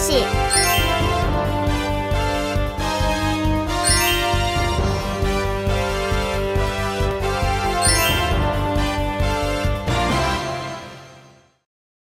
戏。